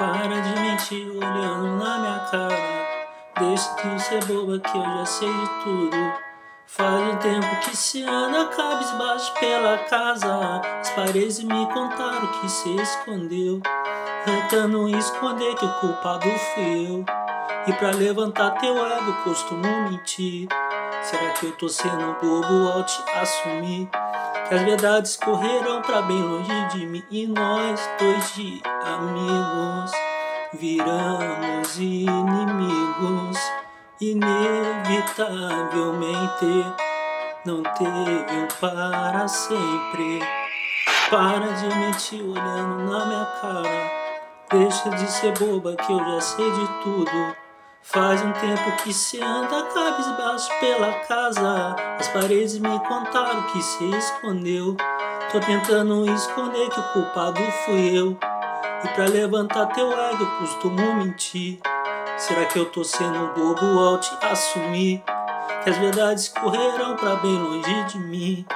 Para de mentir olhando na minha cara. Deixa de ser boba que eu já sei de tudo. Faz um tempo que se anda cabisbaixo pela casa. As paredes me contaram que se escondeu. Tentando esconder que o culpado fui eu. E pra levantar teu ego costumo mentir. Será que eu tô sendo bobo ao te assumir? Que as verdades correram pra bem longe de mim E nós dois de amigos Viramos inimigos Inevitavelmente. Não teve um para sempre. Para de mentir olhando na minha cara. Deixa de ser boba que eu já sei de tudo. Faz um tempo que se anda cabisbaixo pela casa. As paredes me contaram que se escondeu. Tô tentando esconder que o culpado fui eu. E pra levantar teu ego eu costumo mentir. Será que eu tô sendo bobo ao te assumir? Que as verdades correrão pra bem longe de mim.